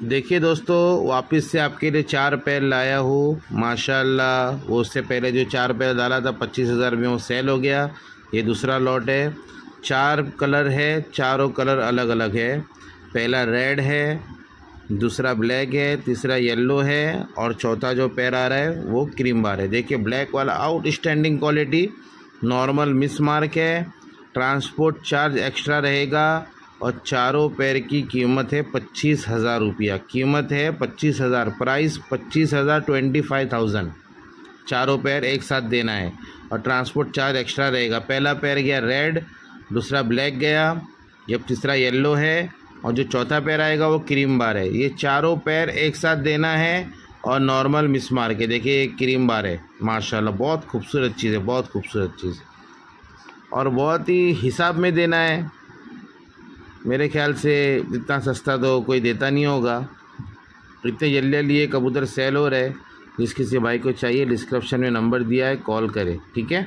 देखिए दोस्तों, वापस से आपके लिए चार पैर लाया हूँ। माशाल्लाह, वो उससे पहले जो चार पैर डाला था, पच्चीस हज़ार में वो सेल हो गया। ये दूसरा लॉट है। चार कलर है, चारों कलर अलग अलग है। पहला रेड है, दूसरा ब्लैक है, तीसरा येलो है और चौथा जो पैर आ रहा है, वो क्रीम बार है। देखिए ब्लैक वाला outstanding quality normal miss mark है। ट्रांसपोर्ट चार्ज एक्स्ट्रा रहेगा। और चारों पैर की कीमत है पच्चीस हज़ार रुपया। कीमत है पच्चीस हज़ार। प्राइस पच्चीस हज़ार ट्वेंटी फाइव थाउज़ेंड चारों पैर एक साथ देना है और ट्रांसपोर्ट चार्ज एक्स्ट्रा रहेगा। पहला पैर गया रेड दूसरा ब्लैक गया। जब तीसरा येलो है और जो चौथा पैर आएगा वो क्रीम बार है। ये चारों पैर एक साथ देना है और नॉर्मल मिस मार के। देखिए एक क्रीम बार है। माशाल्लाह, बहुत खूबसूरत चीज़ है, बहुत खूबसूरत चीज़। और बहुत ही हिसाब में देना है। मेरे ख्याल से इतना सस्ता तो कोई देता नहीं होगा। इतने जल्दी जल्दी ये कबूतर सेल हो रहे जिस किसी भाई को चाहिए डिस्क्रिप्शन में नंबर दिया है कॉल करें, ठीक है?